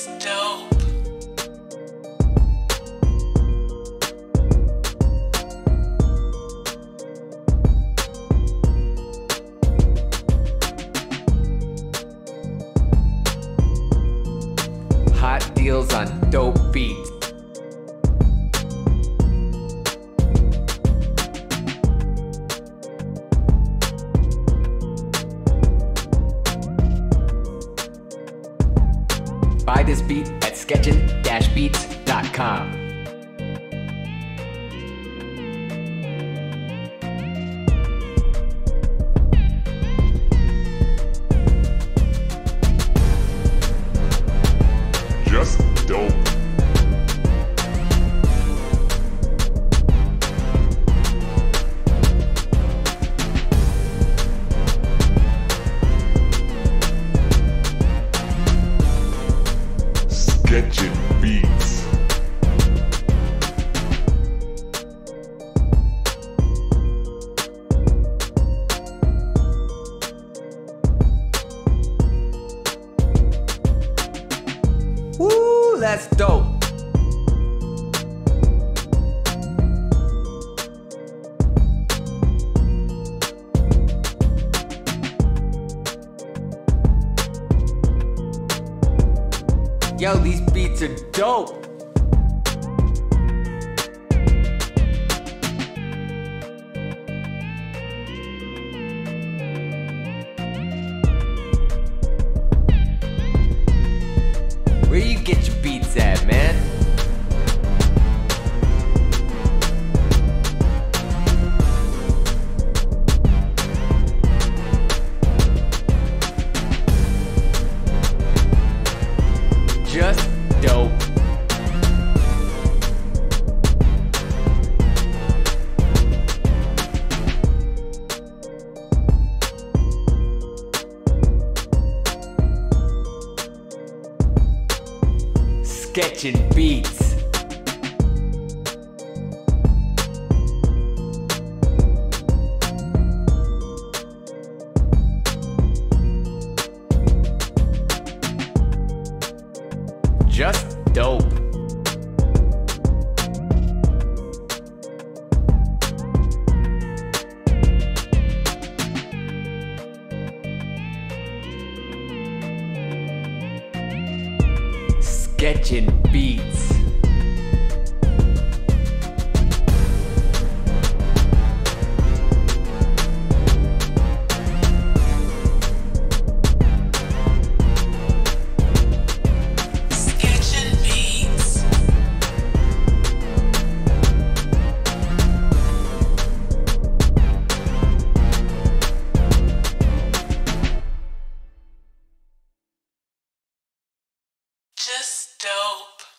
Hot deals on dope beats. Buy this beat at sketchin-beats.com. that's dope. Yo, these beats are dope. Just dope. Sketchin Beats. Just dope. Sketchin Beats. dope.